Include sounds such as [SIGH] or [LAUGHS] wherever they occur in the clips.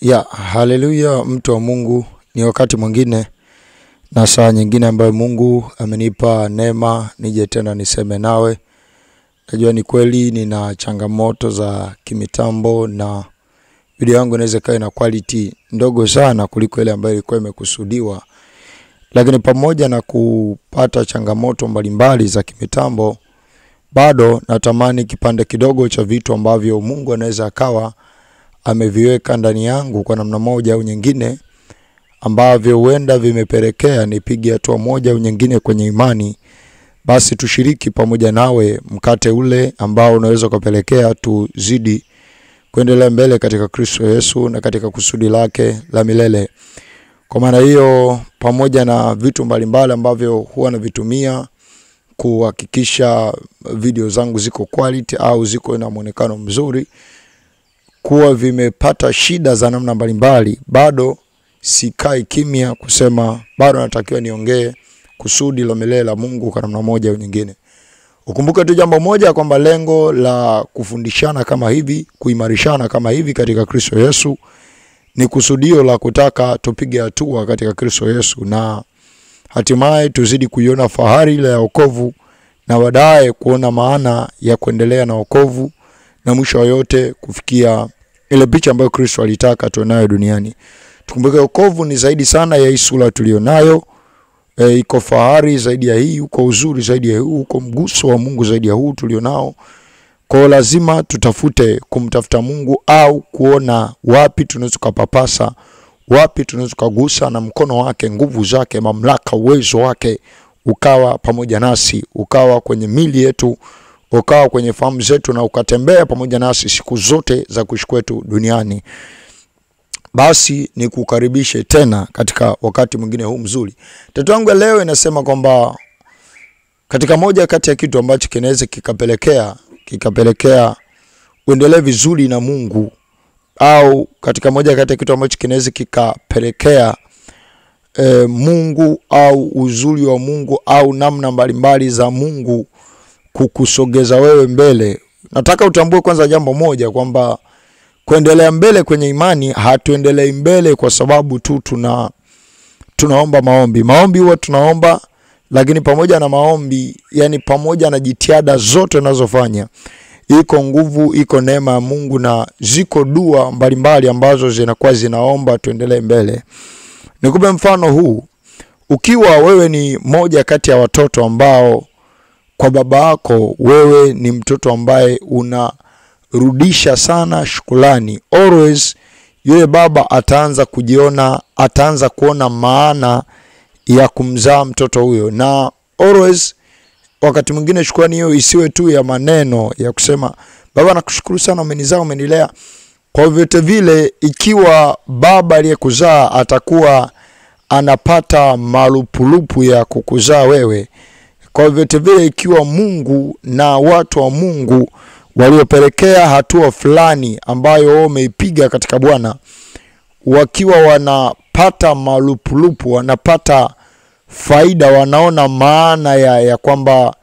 Ya, haleluya mtu wa Mungu, ni wakati mwingine na saa nyingine ambayo Mungu amenipa neema nije tena niseme nawe. Najua ni kweli nina changamoto za kimitambo na video yangu inaweza ikawa ina quality ndogo sana kuliko ile ambayo ilikuwa imekusudiwa, lakini pamoja na kupata changamoto mbalimbali za kimitambo, bado natamani kipande kidogo cha vitu ambavyo Mungu anaweza akawa ameviweka ndani yangu kwa namna moja au nyingine, ambavyo huenda vimepelekea nipige hatua moja au nyingine kwenye imani, basi tushiriki pamoja nawe mkate ule ambao unaweza ukapelekea tuzidi kuendelea mbele katika Kristo Yesu na katika kusudi lake la milele. Kwa maana hiyo, pamoja na vitu mbalimbali ambavyo huwa navitumia kuhakikisha video zangu ziko quality au ziko na mwonekano mzuri, kuwa vimepata shida za namna mbalimbali, bado sikai kimya kusema bado natakiwa niongee kusudi la milele la Mungu kwa namna moja au nyingine. Ukumbuke tu jambo moja kwamba lengo la kufundishana kama hivi, kuimarishana kama hivi katika Kristo Yesu ni kusudio la kutaka tupige hatua katika Kristo Yesu na hatimaye tuzidi kuiona fahari ile ya wokovu na baadaye kuona maana ya kuendelea na wokovu na mwisho wa yote kufikia ile picha ambayo Kristo alitaka tuwe nayo duniani. Tukumbuke wokovu ni zaidi sana ya hii sura tulionayo. E, iko fahari zaidi ya hii, uko uzuri zaidi ya huu, uko mguso wa Mungu zaidi ya huu tulionao. Kwa lazima tutafute kumtafuta Mungu au kuona wapi tunaweza kupapasa, wapi tunaweza kugusa na mkono wake, nguvu zake, mamlaka, uwezo wake ukawa pamoja nasi, ukawa kwenye mili yetu, ukawa kwenye fahamu zetu na ukatembea pamoja nasi siku zote za kuishi kwetu duniani. Basi ni kukaribishe tena katika wakati mwingine huu mzuri. Tatu yangu ya leo inasema kwamba katika moja kati ya kitu ambacho kinaweza kikapelekea kikapelekea uendelee vizuri na Mungu au katika moja kati ya kitu ambacho kinaweza kikapelekea e, Mungu au uzuri wa Mungu au namna mbalimbali za Mungu kukusogeza wewe mbele. Nataka utambue kwanza jambo moja kwamba kuendelea mbele kwenye imani, hatuendelei mbele kwa sababu tu tuna tunaomba maombi. Maombi huwa tunaomba, lakini pamoja na maombi, yani pamoja na jitihada zote unazofanya, iko nguvu, iko neema ya Mungu na ziko dua mbalimbali ambazo zinakuwa zinaomba tuendelee mbele. Nikupe mfano huu. Ukiwa wewe ni moja kati ya watoto ambao kwa baba yako wewe ni mtoto ambaye unarudisha sana shukulani. Always yule baba ataanza kujiona, ataanza kuona maana ya kumzaa mtoto huyo, na always wakati mwingine shukrani hiyo isiwe tu ya maneno ya kusema baba, nakushukuru sana, umenizaa, umenilea. Kwa vyote vile, ikiwa baba aliyekuzaa atakuwa anapata malupulupu ya kukuzaa wewe, kwa vyote vile, ikiwa Mungu na watu wa Mungu waliopelekea hatua fulani ambayo wao wameipiga katika Bwana, wakiwa wanapata malupulupu, wanapata faida, wanaona maana ya, ya kwamba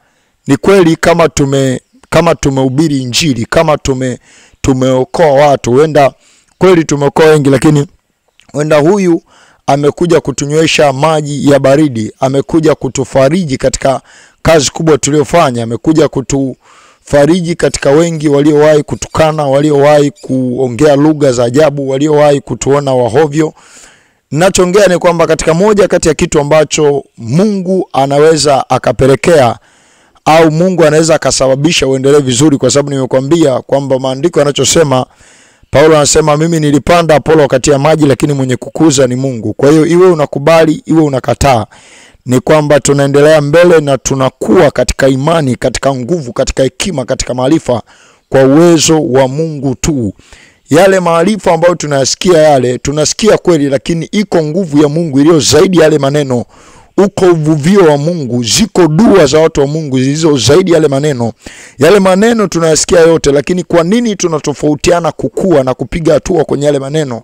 ni kweli kama tume kama tumehubiri Injili, kama tume tumeokoa watu, huenda kweli tumeokoa wengi, lakini huenda huyu amekuja kutunywesha maji ya baridi, amekuja kutufariji katika kazi kubwa tuliyofanya, amekuja kutufariji katika wengi waliowahi kutukana, waliowahi kuongea lugha za ajabu, waliowahi kutuona wahovyo. Ninachoongea ni kwamba katika moja kati ya kitu ambacho Mungu anaweza akapelekea au Mungu anaweza akasababisha uendelee vizuri, kwa sababu nimekwambia kwamba maandiko yanachosema Paulo anasema mimi nilipanda, Apolo akatia maji, lakini mwenye kukuza ni Mungu. Kwa hiyo iwe unakubali iwe unakataa, ni kwamba tunaendelea mbele na tunakuwa katika imani, katika nguvu, katika hekima, katika maarifa kwa uwezo wa Mungu tu. Yale maarifa ambayo tunayasikia yale tunasikia kweli, lakini iko nguvu ya Mungu iliyo zaidi yale maneno. Uko uvuvio wa Mungu, ziko dua za watu wa Mungu zilizo zaidi yale maneno. Yale maneno tunayasikia yote, lakini kwa nini tunatofautiana kukua na kupiga hatua kwenye yale maneno?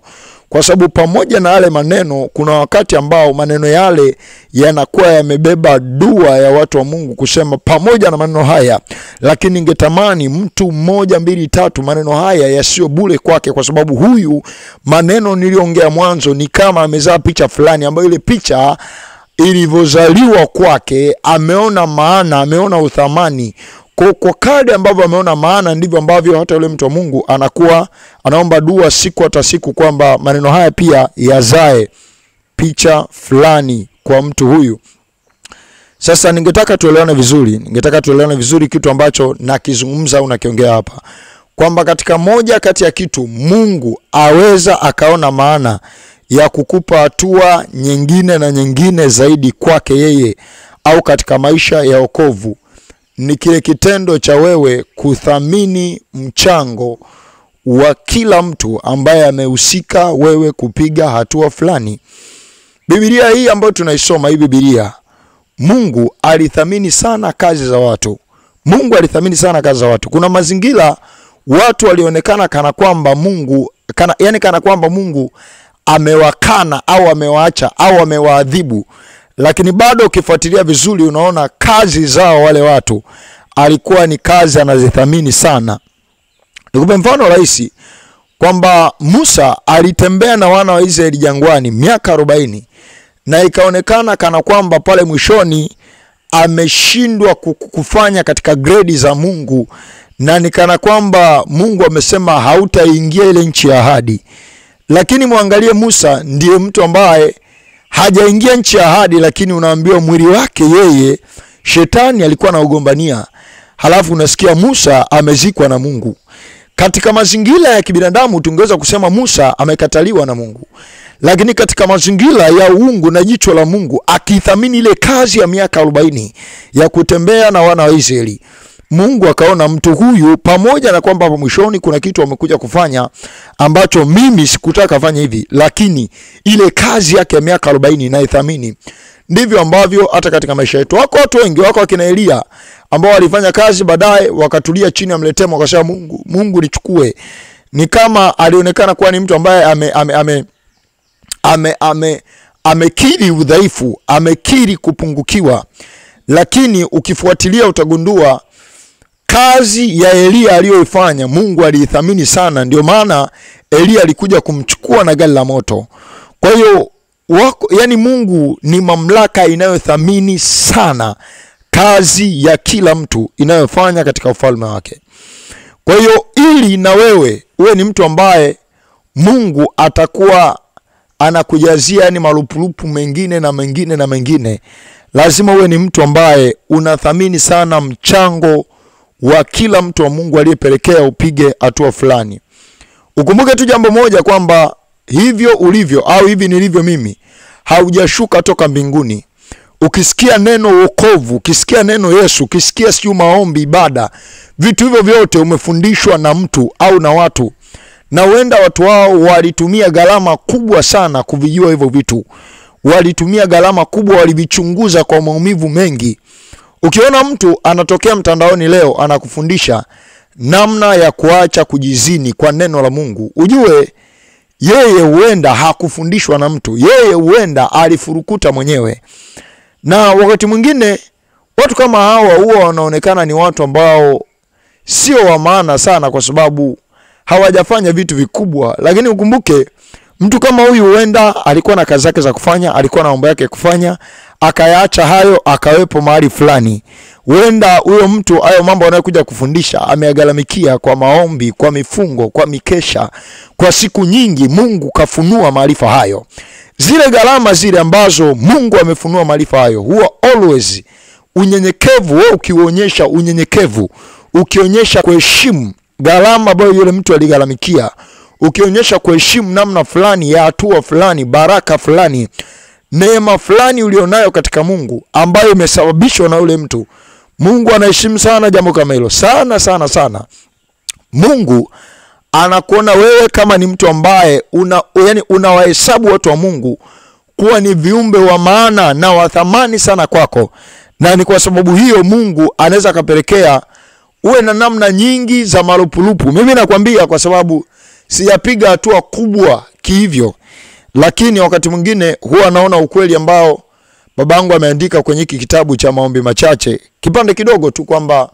Kwa sababu pamoja na yale maneno, kuna wakati ambao maneno yale yanakuwa yamebeba dua ya watu wa Mungu kusema pamoja na maneno haya, lakini ningetamani mtu mmoja, mbili, tatu, maneno haya yasiyo bure kwake, kwa sababu huyu maneno niliyoongea mwanzo ni kama amezaa picha fulani ambayo ile picha ilivyozaliwa kwake ameona maana, ameona uthamani kwa, kwa kadri ambavyo ameona maana ndivyo ambavyo hata yule mtu wa Mungu anakuwa anaomba dua siku hata siku kwamba maneno haya pia yazae picha fulani kwa mtu huyu. Sasa ningetaka tuelewane vizuri, ningetaka tuelewane vizuri kitu ambacho nakizungumza au nakiongea hapa kwamba katika moja kati ya kitu Mungu aweza akaona maana ya kukupa hatua nyingine na nyingine zaidi kwake yeye au katika maisha ya wokovu ni kile kitendo cha wewe kuthamini mchango wa kila mtu ambaye amehusika wewe kupiga hatua fulani. Biblia hii ambayo tunaisoma hii Biblia, Mungu alithamini sana kazi za watu. Mungu alithamini sana kazi za watu. Kuna mazingira watu walionekana kana kwamba Mungu kana, yani kana kwamba Mungu amewakana au amewaacha au amewaadhibu lakini bado ukifuatilia vizuri unaona kazi zao wale watu alikuwa ni kazi anazithamini sana. Nikupe mfano rahisi kwamba Musa alitembea na wana wa Israeli jangwani miaka arobaini na ikaonekana kana kwamba pale mwishoni ameshindwa kufanya katika gredi za Mungu, na ni kana kwamba Mungu amesema hautaingia ile nchi ya ahadi. Lakini mwangalie Musa, ndiye mtu ambaye hajaingia nchi ya ahadi, lakini unaambiwa mwili wake yeye shetani alikuwa anaugombania, halafu unasikia Musa amezikwa na Mungu. Katika mazingira ya kibinadamu tungeweza kusema Musa amekataliwa na Mungu, lakini katika mazingira ya uungu na jicho la Mungu, akithamini ile kazi ya miaka arobaini ya kutembea na wana wa Israeli, Mungu akaona mtu huyu, pamoja na kwamba mwishoni kuna kitu amekuja kufanya ambacho mimi sikutaka afanye hivi, lakini ile kazi yake ya miaka arobaini naithamini. Ndivyo ambavyo hata katika maisha yetu wako watu wengi, wako akina Elia ambao walifanya kazi, baadaye wakatulia chini ya mletemo, wakasema Mungu, Mungu nichukue. Ni kama alionekana kuwa ni mtu ambaye ame, ame, ame, ame, ame, amekiri udhaifu, amekiri kupungukiwa, lakini ukifuatilia utagundua kazi ya Elia aliyoifanya Mungu aliithamini sana. Ndio maana Elia alikuja kumchukua na gari la moto. Kwa hiyo wako, yani Mungu ni mamlaka inayothamini sana kazi ya kila mtu inayofanya katika ufalme wake. Kwa hiyo ili na wewe uwe ni mtu ambaye Mungu atakuwa anakujazia yani marupurupu mengine na mengine na mengine, lazima uwe ni mtu ambaye unathamini sana mchango wa kila mtu wa Mungu aliyepelekea upige hatua fulani. Ukumbuke tu jambo moja kwamba hivyo ulivyo au hivi nilivyo mimi haujashuka toka mbinguni. Ukisikia neno wokovu, ukisikia neno Yesu, ukisikia siyo maombi, ibada, vitu hivyo vyote umefundishwa na mtu au na watu, na huenda watu wao walitumia gharama kubwa sana kuvijua hivyo vitu, walitumia gharama kubwa, walivichunguza kwa maumivu mengi. Ukiona mtu anatokea mtandaoni leo anakufundisha namna ya kuacha kujizini kwa neno la Mungu, ujue yeye huenda hakufundishwa na mtu, yeye huenda alifurukuta mwenyewe. Na wakati mwingine watu kama hawa huwa wanaonekana ni watu ambao sio wa maana sana, kwa sababu hawajafanya vitu vikubwa. Lakini ukumbuke mtu kama huyu huenda alikuwa na kazi zake za kufanya, alikuwa na mambo yake ya kufanya, akayaacha hayo, akawepo mahali fulani. Huenda huyo mtu hayo mambo anayokuja kufundisha ameyagalamikia kwa maombi, kwa mifungo, kwa mikesha, kwa siku nyingi. Mungu kafunua maarifa hayo. Zile gharama zile ambazo Mungu amefunua maarifa hayo, huwa always unyenyekevu. Wewe ukionyesha unyenyekevu, ukionyesha kuheshimu gharama ambayo yule mtu aligharamikia, ukionyesha kuheshimu namna fulani ya hatua fulani, baraka fulani, neema fulani ulionayo katika Mungu ambayo imesababishwa na yule mtu, Mungu anaheshimu sana jambo kama hilo, sana sana sana. Mungu anakuona wewe kama ni mtu ambaye una, yani unawahesabu watu wa Mungu kuwa ni viumbe wa maana na wa thamani sana kwako, na ni kwa sababu hiyo Mungu anaweza akapelekea uwe na namna nyingi za marupulupu. Mimi nakwambia kwa sababu sijapiga hatua kubwa kihivyo, lakini wakati mwingine huwa naona ukweli ambao babangu ameandika kwenye hiki kitabu cha maombi machache, kipande kidogo tu, kwamba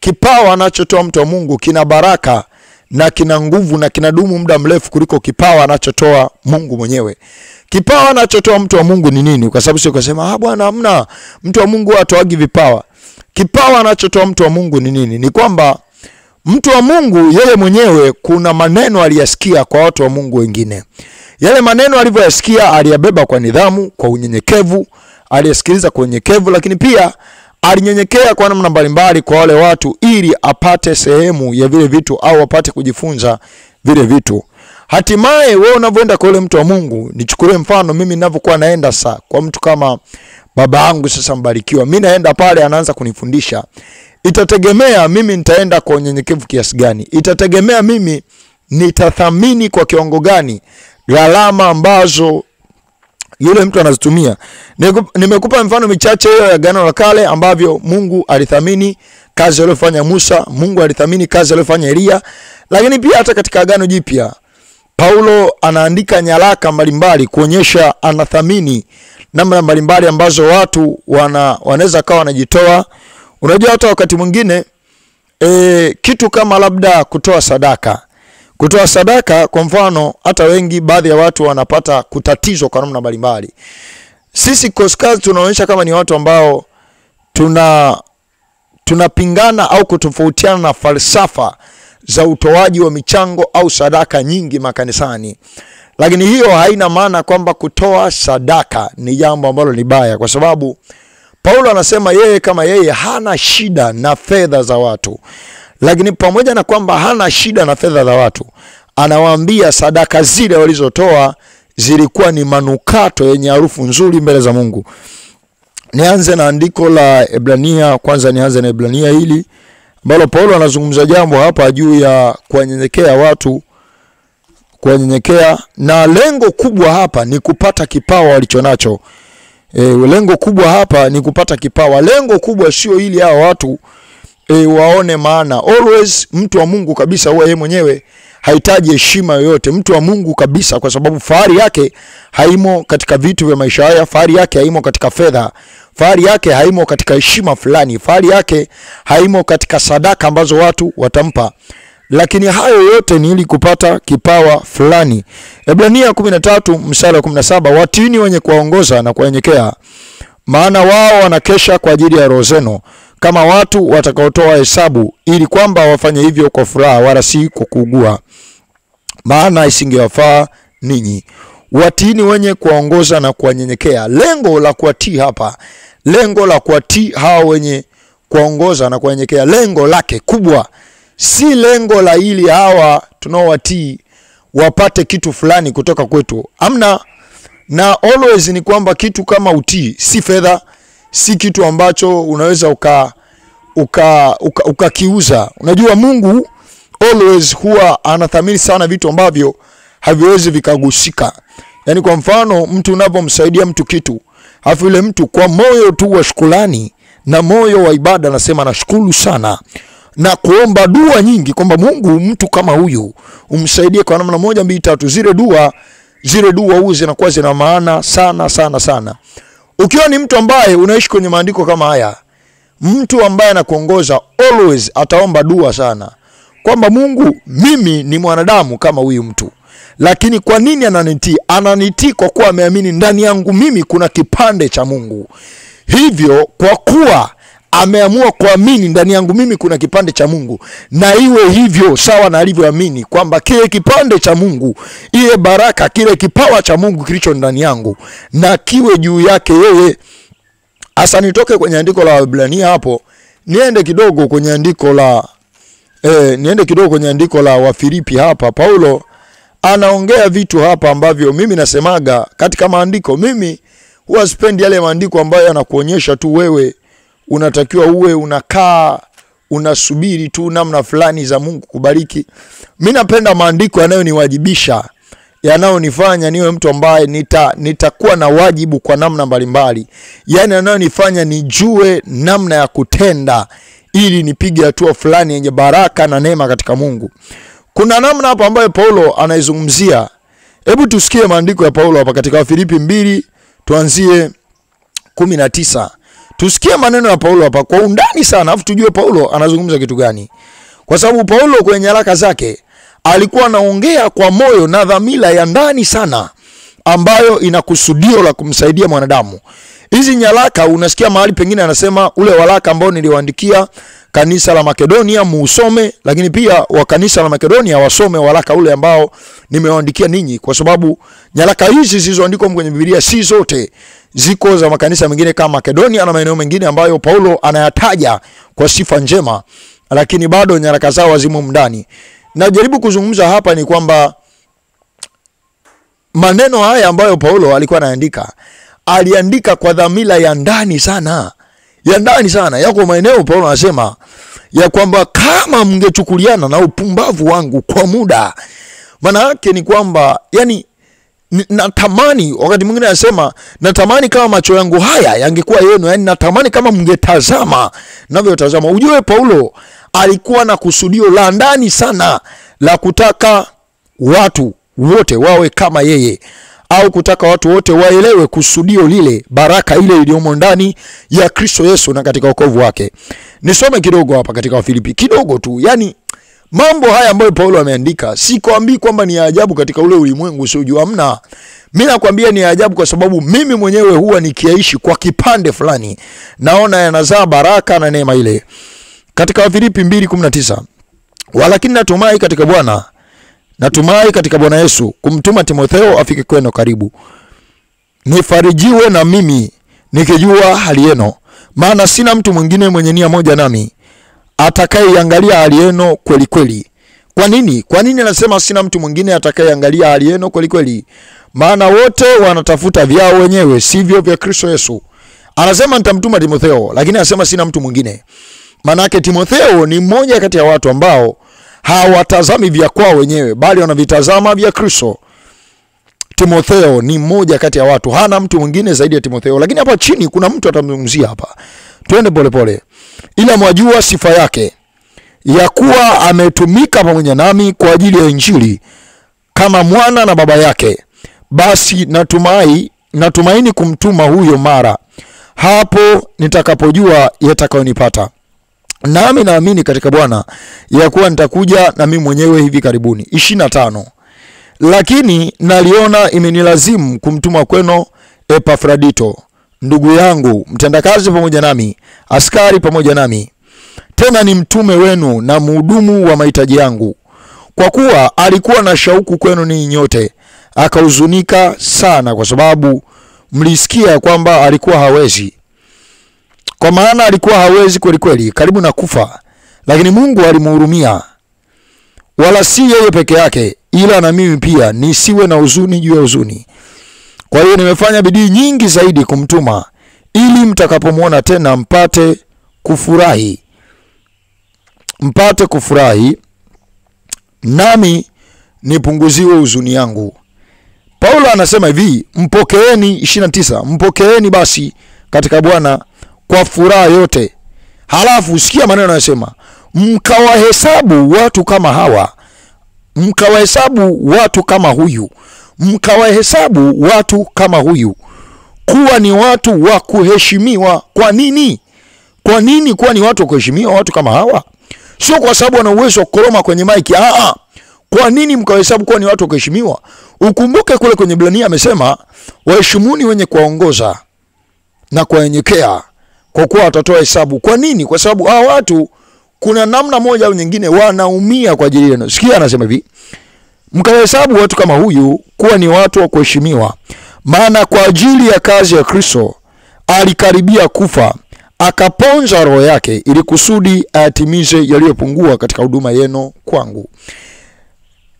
kipawa anachotoa mtu wa Mungu kina baraka na kina nguvu na kinadumu muda mrefu kuliko kipawa anachotoa Mungu mwenyewe. Kipawa anachotoa mtu wa Mungu ni nini? Kwa sababu sio kusema ah, bwana hamna mtu wa Mungu atoagi vipawa. Kipawa anachotoa mtu wa Mungu ni nini? Ni kwamba mtu wa Mungu yeye mwenyewe kuna maneno aliyasikia kwa watu wa Mungu wengine. Yale maneno alivyoyasikia aliyabeba kwa nidhamu, kwa unyenyekevu, aliyasikiliza kwa unyenyekevu, lakini pia alinyenyekea kwa namna mbalimbali kwa wale watu ili apate sehemu ya vile vitu au apate kujifunza vile vitu. Hatimaye wewe unavyoenda kwa yule mtu wa Mungu, nichukulie mfano mimi ninavyokuwa naenda sasa kwa mtu kama baba yangu sasa Mbarikiwa, mimi naenda pale, anaanza kunifundisha. Itategemea mimi nitaenda kwa unyenyekevu kiasi gani, itategemea mimi nitathamini kwa kiwango gani gharama ambazo yule mtu anazitumia. Nimekupa mfano michache hiyo ya Agano la Kale ambavyo Mungu alithamini kazi aliyofanya Musa, Mungu alithamini kazi aliyofanya Eliya, lakini pia hata katika Agano Jipya Paulo anaandika nyaraka mbalimbali kuonyesha anathamini namna mbalimbali ambazo watu wana wanaweza kawa wanajitoa. Unajua hata wakati mwingine e, kitu kama labda kutoa sadaka kutoa sadaka kwa mfano, hata wengi, baadhi ya watu wanapata kutatizwa kwa namna mbalimbali. Sisi Koskazi tunaonyesha kama ni watu ambao tuna tunapingana au kutofautiana na falsafa za utoaji wa michango au sadaka nyingi makanisani, lakini hiyo haina maana kwamba kutoa sadaka ni jambo ambalo ni baya, kwa sababu Paulo anasema yeye kama yeye hana shida na fedha za watu, lakini pamoja na kwamba hana shida na fedha za watu, anawaambia sadaka zile walizotoa zilikuwa ni manukato yenye harufu nzuri mbele za Mungu. Nianze na andiko la Ebrania kwanza, nianze na Ebrania hili ambalo Paulo anazungumza jambo hapa juu ya kuwanyenyekea watu, kuwanyenyekea, na lengo kubwa hapa ni kupata kipawa walichonacho. E, lengo kubwa hapa ni kupata kipawa. Lengo kubwa sio ili hao watu e, waone maana. Always mtu wa Mungu kabisa huwa yeye mwenyewe hahitaji heshima yoyote. Mtu wa Mungu kabisa, kwa sababu fahari yake haimo katika vitu vya maisha haya, fahari yake haimo katika fedha, fahari yake haimo katika heshima fulani, fahari yake haimo katika sadaka ambazo watu watampa lakini hayo yote ni ili kupata kipawa fulani. Ebrania 13 mstari wa 17, watini wenye kuwaongoza na kuwanyenyekea, maana wao wanakesha kwa ajili ya roho zenu, kama watu watakaotoa hesabu, ili kwamba wafanye hivyo kwa furaha, wala si kwa kuugua, maana isingewafaa ninyi. Watini wenye kuwaongoza na kuwanyenyekea. Lengo la kuwatii hapa, lengo la kuwatii hawa wenye kuwaongoza na kuwanyenyekea, lengo lake kubwa si lengo la ili hawa tunaowatii wapate kitu fulani kutoka kwetu. Amna, na always ni kwamba kitu kama utii si fedha, si kitu ambacho unaweza uka uka ukakiuza uka unajua, Mungu always huwa anathamini sana vitu ambavyo haviwezi vikagusika. Yaani, kwa mfano mtu unapomsaidia mtu kitu, afu yule mtu kwa moyo tu wa shukrani na moyo wa ibada anasema nashukuru sana na kuomba dua nyingi kwamba Mungu, mtu kama huyu umsaidie kwa namna moja mbili tatu. Zile dua zile dua huu zinakuwa zina maana sana sana sana. Ukiwa ni mtu ambaye unaishi kwenye maandiko kama haya, mtu ambaye anakuongoza always ataomba dua sana kwamba Mungu, mimi ni mwanadamu kama huyu mtu, lakini kwa nini ananitii? Ananitii kwa kuwa ameamini ndani yangu mimi kuna kipande cha Mungu, hivyo kwa kuwa ameamua kuamini ndani yangu mimi kuna kipande cha Mungu, na iwe hivyo sawa na alivyoamini kwamba kile kipande cha Mungu, ile baraka, kile kipawa cha Mungu kilicho ndani yangu na kiwe juu yake yeye. Hasa nitoke kwenye andiko la Waebrania hapo niende kidogo kwenye andiko la eh, niende kidogo kwenye andiko la Wafilipi hapa. Paulo anaongea vitu hapa ambavyo mimi nasemaga katika maandiko. Mimi huwa sipendi yale maandiko ambayo yanakuonyesha tu wewe unatakiwa uwe unakaa unasubiri tu namna fulani za Mungu kubariki. Mi napenda maandiko yanayoniwajibisha, yanayonifanya niwe mtu ambaye nita nitakuwa na wajibu kwa namna mbalimbali, yaani yanayonifanya nijue namna ya kutenda ili nipige hatua fulani yenye baraka na neema katika Mungu. Kuna namna hapa ambayo Paulo anaizungumzia. Hebu tusikie maandiko ya Paulo hapa katika Wafilipi mbili tuanzie kumi na tisa. Tusikie maneno ya Paulo hapa kwa undani sana, afu tujue Paulo anazungumza kitu gani, kwa sababu Paulo kwenye nyaraka zake alikuwa anaongea kwa moyo na dhamira ya ndani sana, ambayo ina kusudio la kumsaidia mwanadamu. Hizi nyaraka unasikia mahali pengine anasema ule waraka ambao niliwaandikia kanisa la Makedonia muusome, lakini pia wa kanisa la Makedonia wasome waraka ule ambao nimewaandikia ninyi, kwa sababu nyaraka hizi zilizoandikwa kwenye Biblia si zote ziko za makanisa mengine kama Makedonia na maeneo mengine ambayo Paulo anayataja kwa sifa njema, lakini bado nyaraka zao zimo ndani. Najaribu kuzungumza hapa ni kwamba maneno haya ambayo Paulo alikuwa anaandika, aliandika kwa dhamira ya ndani sana, ya ndani sana. Yako maeneo Paulo anasema ya kwamba kama mngechukuliana na upumbavu wangu kwa muda, maana yake ni kwamba yani natamani wakati mwingine anasema natamani kama macho yangu haya yangekuwa yenu, yani natamani kama mngetazama navyotazama. Ujue Paulo alikuwa na kusudio la ndani sana la kutaka watu wote wawe kama yeye au kutaka watu wote waelewe kusudio lile, baraka ile iliyomo ndani ya Kristo Yesu na katika wokovu wake. Nisome kidogo hapa katika Wafilipi kidogo tu, yani mambo haya ambayo Paulo ameandika, sikwambii kwamba ni ajabu katika ule ulimwengu usiojua, amna. Mi nakwambia ni ajabu kwa sababu mimi mwenyewe huwa nikiaishi kwa kipande fulani, naona yanazaa baraka na neema ile. Katika Wafilipi 2:19 walakini natumai katika Bwana natumai katika Bwana Yesu kumtuma Timotheo afike kwenu karibu, nifarijiwe na mimi nikijua hali yenu, maana sina mtu mwingine mwenye nia moja nami atakayeiangalia hali yenu kweli kweli. Kwa nini? Kwa nini anasema sina mtu mwingine atakayeangalia hali yenu kweli kweli? Maana wote wanatafuta vyao wenyewe, sivyo vya Kristo Yesu. Anasema nitamtuma Timotheo, lakini anasema sina mtu mwingine. Maana yake Timotheo ni mmoja kati ya watu ambao hawatazami vya kwao wenyewe, bali wanavitazama vya Kristo. Timotheo ni mmoja kati ya watu, hana mtu mwingine zaidi ya Timotheo. Lakini hapa chini kuna mtu atamzungumzia hapa, twende polepole. Ila mwajua sifa yake ya kuwa ametumika pamoja nami kwa ajili ya Injili kama mwana na baba yake. Basi natumai natumaini kumtuma huyo mara hapo nitakapojua yatakayonipata. Nami naamini katika Bwana ya kuwa nitakuja na mimi mwenyewe hivi karibuni. ishirini na tano lakini naliona imenilazimu kumtuma kwenu epafradito ndugu yangu mtendakazi pamoja nami, askari pamoja nami, tena ni mtume wenu na mhudumu wa mahitaji yangu, kwa kuwa alikuwa na shauku kwenu ninyi nyote, akahuzunika sana kwa sababu mlisikia kwamba alikuwa hawezi. Kwa maana alikuwa hawezi kweli kweli, karibu na kufa, lakini Mungu alimhurumia, wala si yeye peke yake, ila na mimi pia, nisiwe na huzuni juu ya huzuni. Kwa hiyo nimefanya bidii nyingi zaidi kumtuma, ili mtakapomwona tena mpate kufurahi, mpate kufurahi, nami nipunguziwe huzuni yangu. Paulo anasema hivi, mpokeeni 29, mpokeeni basi katika Bwana kwa furaha yote. Halafu sikia maneno anayosema, mkawahesabu watu kama hawa, mkawahesabu watu kama huyu, mkawahesabu watu kama huyu kuwa ni watu wa kuheshimiwa. Kwa nini? Kwa nini kuwa ni watu wa kuheshimiwa? Watu kama hawa sio kwa sababu wana uwezo wa kukoroma kwenye maiki. Aa, kwa nini mkawahesabu kuwa ni watu wa kuheshimiwa? Ukumbuke kule kwenye Ibrania amesema waheshimuni wenye kuwaongoza na kuwanyenyekea, kwa kuwa watatoa hesabu. Kwa nini? Kwa sababu hawa watu kuna namna moja au nyingine wanaumia kwa ajili yenu. Sikia, anasema hivi mkahesabu watu kama huyu kuwa ni watu wa kuheshimiwa, maana kwa ajili ya kazi ya Kristo alikaribia kufa, akaponza roho yake, ili kusudi ayatimize yaliyopungua katika huduma yenu kwangu.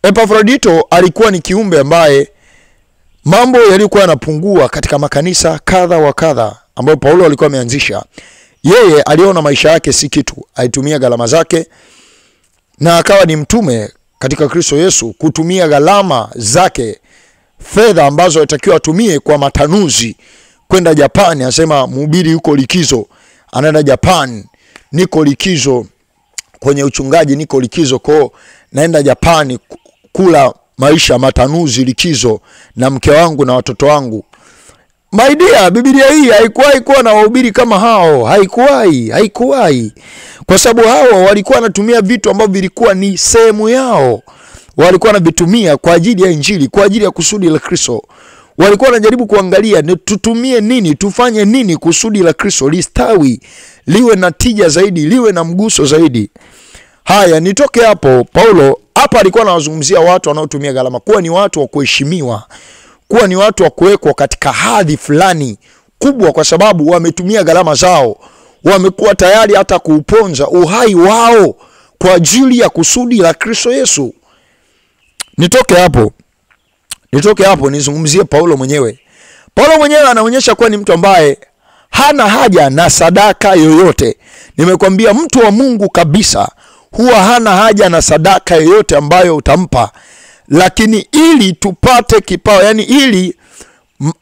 Epafrodito alikuwa ni kiumbe ambaye mambo yaliyokuwa yanapungua katika makanisa kadha wa kadha ambayo Paulo alikuwa ameanzisha, yeye aliona maisha yake si kitu, aitumia gharama zake na akawa ni mtume katika Kristo Yesu kutumia gharama zake fedha ambazo alitakiwa atumie kwa matanuzi kwenda Japani. Anasema mhubiri yuko likizo, anaenda Japan, niko likizo kwenye uchungaji, niko likizo kwao, naenda Japani kula maisha matanuzi, likizo na mke wangu na watoto wangu. My dear, Biblia hii haikuwahi kuwa na wahubiri kama hao, haikuwahi, haikuwahi, kwa sababu hao walikuwa wanatumia vitu ambavyo vilikuwa ni sehemu yao, walikuwa wanavitumia kwa ajili ya Injili, kwa ajili ya kusudi la Kristo. Walikuwa wanajaribu kuangalia ni tutumie nini, tufanye nini kusudi la Kristo listawi, liwe na tija zaidi, liwe na mguso zaidi. Haya, nitoke hapo. Paulo hapa alikuwa anawazungumzia watu wanaotumia gharama, kuwa ni watu wa kuheshimiwa, kuwa ni watu wa kuwekwa katika hadhi fulani kubwa, kwa sababu wametumia gharama zao, wamekuwa tayari hata kuuponza uhai wao kwa ajili ya kusudi la Kristo Yesu. Nitoke hapo, nitoke hapo nizungumzie Paulo mwenyewe. Paulo mwenyewe anaonyesha kuwa ni mtu ambaye hana haja na sadaka yoyote. Nimekwambia mtu wa Mungu kabisa huwa hana haja na sadaka yoyote ambayo utampa, lakini ili tupate kipawa, yani ili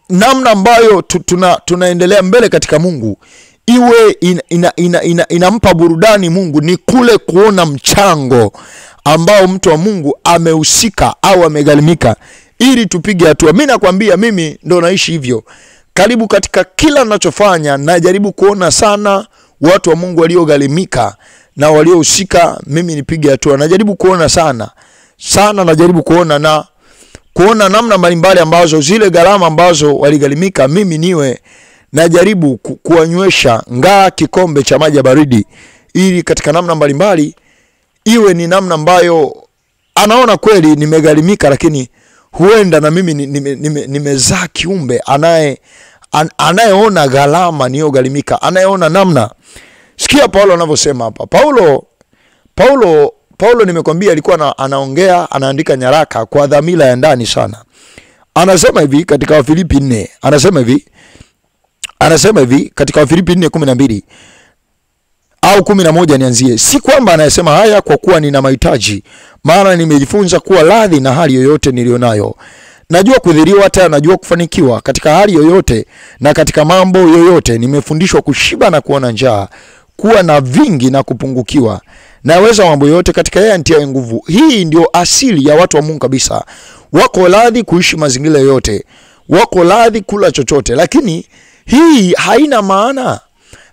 namna ambayo tu, tuna, tunaendelea mbele katika Mungu iwe inampa ina, ina, ina, ina burudani Mungu ni kule kuona mchango ambao mtu wa Mungu amehusika au amegharimika ili tupige hatua. Mi nakwambia mimi ndo naishi hivyo, karibu katika kila nachofanya, najaribu kuona sana watu wa Mungu waliogharimika na waliohusika, mimi nipige hatua. Najaribu kuona sana sana, najaribu kuona na kuona namna mbalimbali ambazo zile gharama ambazo waligharimika, mimi niwe najaribu ku, kuwanywesha ngaa kikombe cha maji ya baridi, ili katika namna mbalimbali iwe ni namna ambayo anaona kweli nimegharimika, lakini huenda na mimi nimezaa nime, nime kiumbe anaye an, anayeona gharama niyogharimika, anayeona namna. Sikia Paulo anavyosema hapa. Paulo Paulo Paulo nimekwambia alikuwa na, anaongea anaandika nyaraka kwa dhamira ya ndani sana. Anasema hivi katika Wafilipi 4, anasema hivi anasema hivi katika Wafilipi 4:12 au kumi na moja nianzie. Si kwamba anayesema haya kwa kuwa nina mahitaji, maana nimejifunza kuwa radhi na hali yoyote niliyonayo. Najua kudhiriwa, hata najua kufanikiwa. Katika hali yoyote na katika mambo yoyote nimefundishwa kushiba na kuona njaa, kuwa na vingi na kupungukiwa. Naweza mambo yote katika yeye anitiaye nguvu. Hii ndio asili ya watu wa Mungu kabisa. Wako radhi kuishi mazingira yote, wako radhi kula chochote, lakini hii haina maana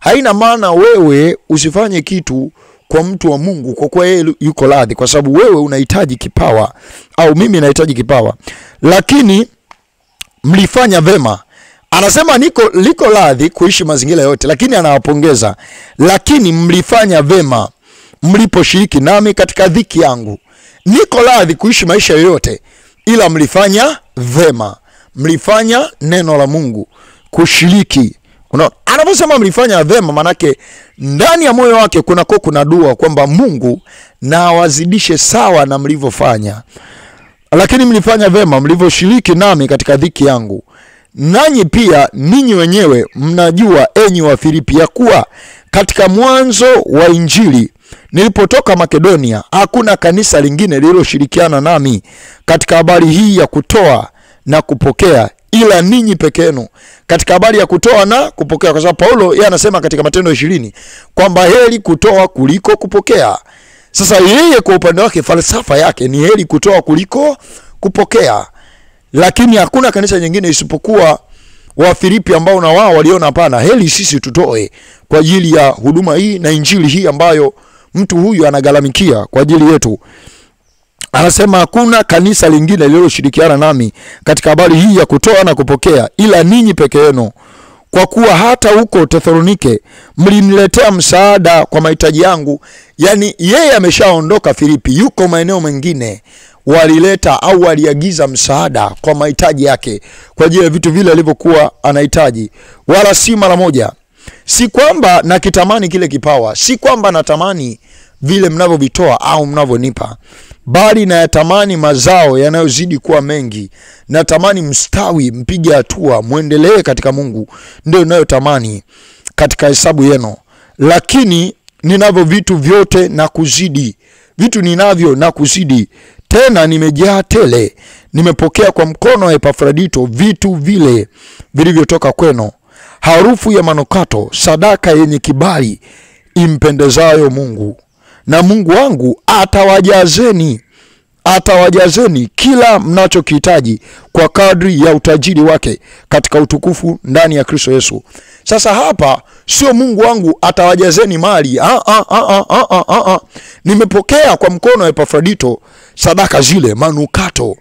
haina maana wewe usifanye kitu kwa mtu wa Mungu kwa kuwa yeye yuko radhi, kwa sababu wewe unahitaji kipawa au mimi nahitaji kipawa, lakini mlifanya vema. Anasema niko liko radhi kuishi mazingira yote, lakini anawapongeza, lakini mlifanya vema mliposhiriki nami katika dhiki yangu. Niko radhi kuishi maisha yoyote, ila mlifanya vema, mlifanya neno la Mungu kushiriki. Unaona, anaposema mlifanya vema, manake ndani ya moyo wake kunako kuna dua kwamba Mungu na awazidishe sawa na mlivyofanya, lakini mlifanya vema mlivyoshiriki nami katika dhiki yangu. Nanyi pia ninyi wenyewe mnajua, enyi wa Filipi, ya kuwa katika mwanzo wa Injili nilipotoka Makedonia, hakuna kanisa lingine lililoshirikiana nami katika habari hii ya kutoa na kupokea ila ninyi peke yenu katika habari ya kutoa na kupokea, kwa sababu Paulo yeye anasema katika Matendo ishirini kwamba heri kutoa kuliko kupokea. Sasa yeye kwa upande wake falsafa yake ni heri kutoa kuliko kupokea, lakini hakuna kanisa nyingine isipokuwa Wafilipi ambao na wao waliona hapana, heli sisi tutoe kwa ajili ya huduma hii na injili hii ambayo mtu huyu anagharamikia kwa ajili yetu. Anasema hakuna kanisa lingine lililoshirikiana nami katika habari hii ya kutoa na kupokea, ila ninyi peke yenu. Kwa kuwa hata huko Tesalonike mliniletea msaada kwa mahitaji yangu. Yani yeye ameshaondoka Filipi, yuko maeneo mengine, walileta au waliagiza msaada kwa mahitaji yake, kwa ajili ya vitu vile alivyokuwa anahitaji, wala si mara moja. Si kwamba nakitamani kile kipawa, si kwamba natamani vile mnavyovitoa au mnavyonipa bali nayatamani mazao yanayozidi kuwa mengi. Natamani mstawi, mpige hatua, mwendelee katika Mungu, ndio inayotamani katika hesabu yenu. Lakini ninavyo vitu vyote na kuzidi, vitu ninavyo na kuzidi, tena nimejaa tele, nimepokea kwa mkono wa Epafrodito vitu vile vilivyotoka kwenu, harufu ya manukato, sadaka yenye kibali impendezayo Mungu. Na Mungu wangu atawajazeni atawajazeni kila mnachokihitaji kwa kadri ya utajiri wake katika utukufu ndani ya Kristo Yesu. Sasa hapa sio Mungu wangu atawajazeni mali. Ah, ah, ah, ah, ah, ah, ah. Nimepokea kwa mkono wa Epafrodito sadaka zile, manukato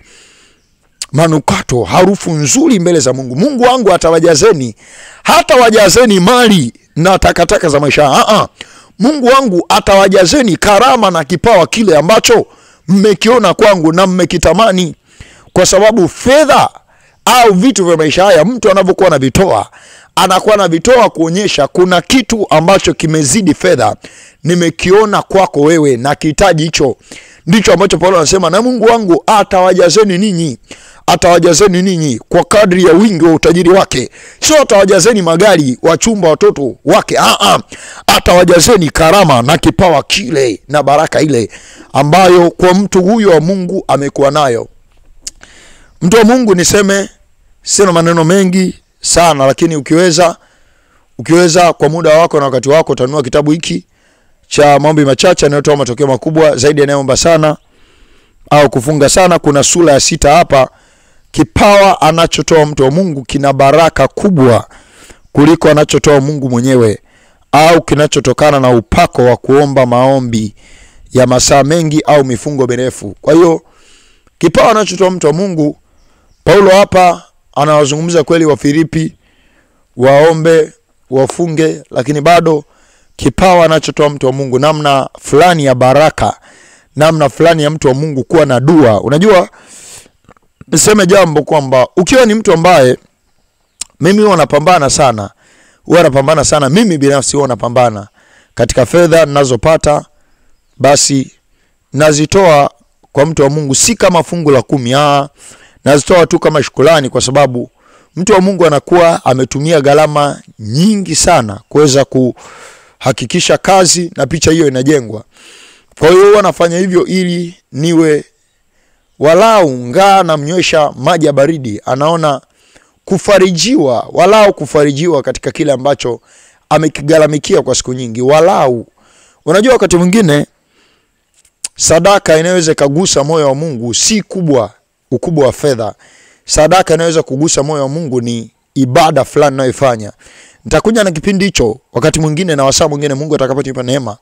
manukato, harufu nzuri mbele za Mungu. Mungu wangu atawajazeni, hatawajazeni mali na takataka za maisha. Ah, ah. Mungu wangu atawajazeni karama na kipawa kile ambacho mmekiona kwangu na mmekitamani, kwa sababu fedha au vitu vya maisha haya mtu anavyokuwa anavitoa anakuwa anavitoa kuonyesha kuna kitu ambacho kimezidi fedha, nimekiona kwako wewe na kihitaji hicho. Ndicho ambacho Paulo anasema, na Mungu wangu atawajazeni ninyi atawajazeni ninyi kwa kadri ya wingi wa utajiri wake. Sio atawajazeni magari, wachumba, watoto wake. Aa, atawajazeni karama na kipawa kile na baraka ile ambayo kwa mtu huyo wa Mungu amekuwa nayo. Mtu wa Mungu, niseme sina maneno mengi sana, lakini ukiweza ukiweza kwa muda wako na wakati wako utanunua kitabu hiki cha maombi machache yanayotoa matokeo makubwa zaidi yanayoomba sana au kufunga sana. Kuna sura ya sita hapa. Kipawa anachotoa mtu wa Mungu kina baraka kubwa kuliko anachotoa Mungu mwenyewe au kinachotokana na upako wa kuomba maombi ya masaa mengi au mifungo mirefu. Kwa hiyo kipawa anachotoa mtu wa Mungu, Paulo hapa anawazungumza kweli wa Filipi waombe, wafunge, lakini bado kipawa anachotoa mtu wa Mungu, namna fulani ya baraka, namna fulani ya mtu wa Mungu kuwa na dua. Unajua, niseme jambo kwamba ukiwa ni mtu ambaye mimi huwa napambana sana, huwa napambana sana, mimi binafsi huwa napambana katika fedha ninazopata, basi nazitoa kwa mtu wa Mungu, si kama fungu la kumi, aa, nazitoa tu kama shukrani, kwa sababu mtu wa Mungu anakuwa ametumia gharama nyingi sana kuweza kuhakikisha kazi na picha hiyo inajengwa. Kwa hiyo huwa nafanya hivyo ili niwe walau ngaa namnywesha maji ya baridi, anaona kufarijiwa, walau kufarijiwa katika kile ambacho amekigharamikia kwa siku nyingi, walau. Unajua, wakati mwingine sadaka inaweza ikagusa moyo wa Mungu, si kubwa ukubwa wa fedha. Sadaka inaweza kugusa moyo wa Mungu ni ibada fulani nayoifanya. Nitakuja na kipindi hicho wakati mwingine na wasaa mwingine, Mungu atakaponipa neema,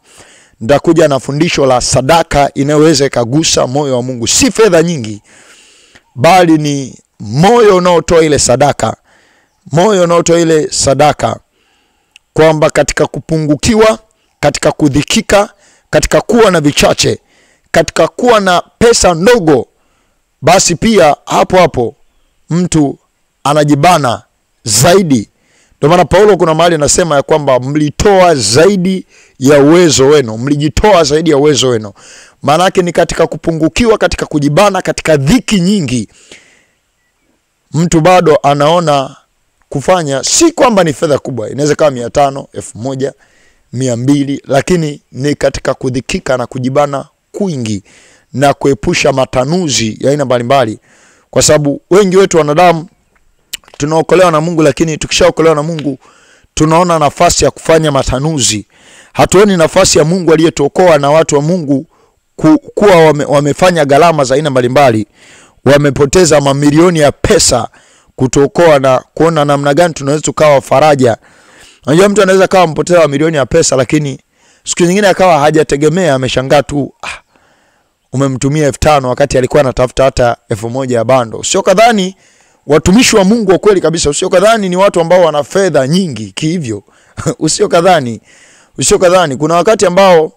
nitakuja na fundisho la sadaka inayoweza ikagusa moyo wa Mungu, si fedha nyingi, bali ni moyo unaotoa ile sadaka, moyo unaotoa ile sadaka, kwamba katika kupungukiwa, katika kudhikika, katika kuwa na vichache, katika kuwa na pesa ndogo, basi pia hapo hapo mtu anajibana zaidi. Ndio maana Paulo kuna mahali anasema ya kwamba mlitoa zaidi ya uwezo wenu, mlijitoa zaidi ya uwezo wenu. Maana yake ni katika kupungukiwa, katika kujibana, katika dhiki nyingi, mtu bado anaona kufanya, si kwamba ni fedha kubwa, inaweza kama mia tano, elfu moja, mia mbili, lakini ni katika kudhikika na kujibana kwingi na kuepusha matanuzi ya aina mbalimbali, kwa sababu wengi wetu wanadamu tunaokolewa na Mungu, lakini tukishaokolewa na Mungu tunaona nafasi ya kufanya matanuzi. Hatuoni nafasi ya Mungu aliyetuokoa na watu wa Mungu ku, kuwa wame, wamefanya gharama za aina mbalimbali, wamepoteza mamilioni ya pesa kutuokoa na kuona namna gani tunaweza tukawa faraja. Unajua, mtu anaweza kawa mpoteza mamilioni ya pesa, lakini siku nyingine akawa hajategemea, ameshangaa tu ah, umemtumia elfu tano wakati alikuwa anatafuta hata elfu moja ya bando. Sio kadhani watumishi wa Mungu wa kweli kabisa, usio kadhani ni watu ambao wana fedha nyingi kihivyo. [LAUGHS] usio kadhani, usio kadhani. Kuna wakati ambao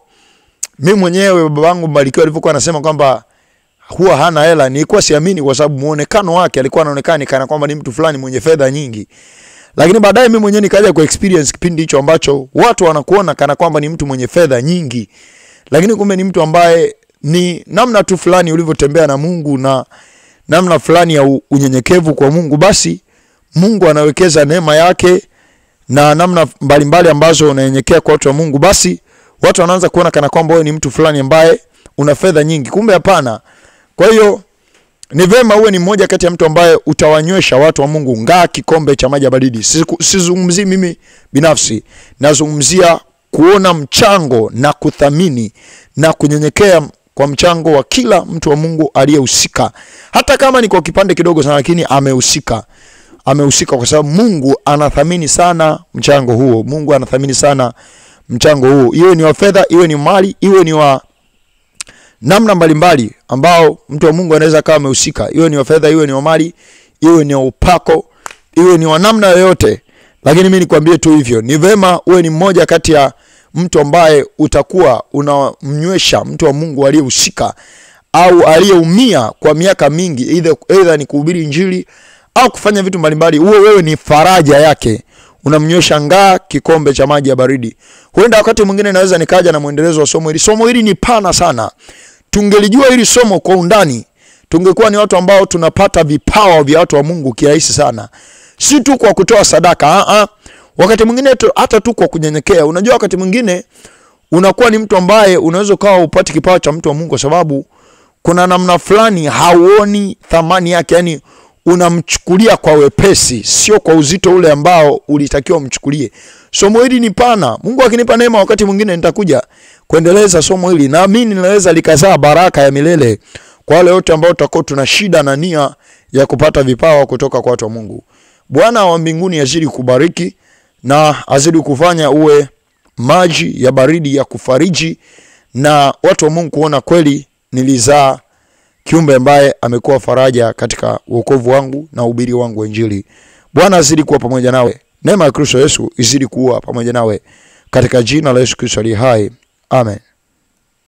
mi mwenyewe babangu Mbarikiwa alivyokuwa anasema kwamba huwa hana hela, nilikuwa siamini, kwa sababu muonekano wake alikuwa anaonekana kana kwamba ni mtu fulani mwenye fedha nyingi, lakini baadaye mimi mwenyewe nikaja ku experience kipindi hicho ambacho watu wanakuona kana kwamba ni mtu mwenye fedha nyingi, lakini kumbe ni mtu ambaye ni namna tu fulani ulivyotembea na Mungu na namna fulani ya unyenyekevu kwa Mungu, basi Mungu anawekeza neema yake na namna mbalimbali ambazo unanyenyekea kwa watu wa Mungu, basi watu wanaanza kuona kana kwamba wewe ni mtu fulani ambaye una fedha nyingi. Kumbe hapana, Kwa hiyo ni vema uwe ni mmoja kati ya mtu ambaye utawanywesha watu wa Mungu ngaa kikombe cha maji ya baridi. Sizungumzii mimi binafsi, nazungumzia kuona mchango na kuthamini na kunyenyekea kwa mchango wa kila mtu wa Mungu aliyehusika, hata kama ni kwa kipande kidogo sana, lakini amehusika amehusika kwa sababu Mungu anathamini sana mchango huo. Mungu anathamini sana mchango huo, iwe ni wa fedha, iwe ni mali, iwe ni wa namna mbalimbali ambao mtu wa Mungu anaweza akawa amehusika, iwe ni wa fedha, iwe ni wa mali, iwe ni wa upako, iwe ni wa namna yoyote. Lakini mimi nikwambie tu hivyo, ni vema uwe ni mmoja kati ya mtu ambaye utakuwa unamnywesha mtu wa Mungu aliyehusika au aliyeumia kwa miaka mingi, aidha ni kuhubiri Injili au kufanya vitu mbalimbali, uwe wewe ni faraja yake, unamnywesha ngaa kikombe cha maji ya baridi. Huenda wakati mwingine naweza nikaja na mwendelezo wa somo hili. Somo hili ni pana sana, tungelijua hili somo kwa undani, tungekuwa ni watu ambao tunapata vipawa vya watu wa Mungu kirahisi sana, si tu kwa kutoa sadaka a a, wakati mwingine hata tu kwa kunyenyekea. Unajua, wakati mwingine unakuwa ni mtu ambaye unaweza ukawa upati kipawa cha mtu wa Mungu kwa sababu kuna namna fulani hauoni thamani yake, yani unamchukulia kwa wepesi, sio kwa uzito ule ambao ulitakiwa umchukulie. Somo hili ni pana. Mungu akinipa neema, wakati mwingine nitakuja kuendeleza somo hili, naamini linaweza likazaa baraka ya milele kwa wale wote ambao tutakuwa tuna shida na nia ya kupata vipawa kutoka kwa watu wa Mungu. Bwana wa mbinguni azidi kubariki na azidi kufanya uwe maji ya baridi ya kufariji na watu wa Mungu kuona kweli nilizaa kiumbe ambaye amekuwa faraja katika wokovu wangu na ubiri wangu wa Injili. Bwana azidi kuwa pamoja nawe. Neema ya Kristo Yesu izidi kuwa pamoja nawe katika jina la Yesu Kristo aliye hai. Amen.